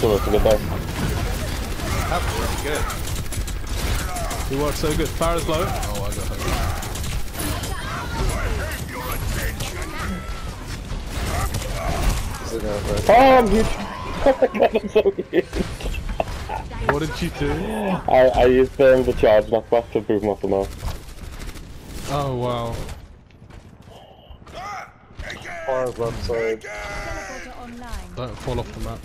still looking good though. That was good. He worked so good. Pharah's low. Oh, I got her. Is? Tom, you... Oh my god, I'm so good. What did you do? I, I used um, the charge knockback to improve my thermal. Oh, wow. Far left side. Don't fall off the map.